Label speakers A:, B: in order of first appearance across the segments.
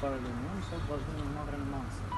A: para do mundo só após uma grande massa.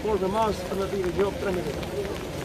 B: Por dhe masë të në të i gjopë 3 minuta.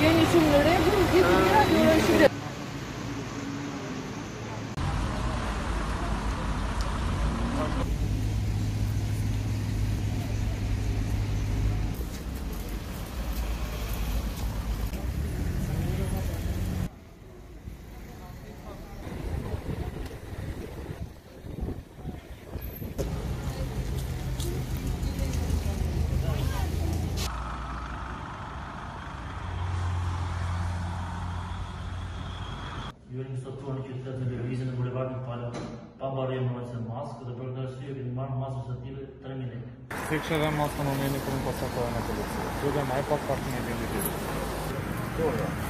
B: Я не чумлю рыбу, не чумлю рыбу, не чумлю.
A: Юрий Сатурн, читатель телевизии, булевард Пабаре, улица Москва, да продолжение Риман Масу Сативе, Тремиnek.
B: Фиксирам автономийный пункт посадковой на полицию. Сюда май паспорт не идентифицирован. Ну, то.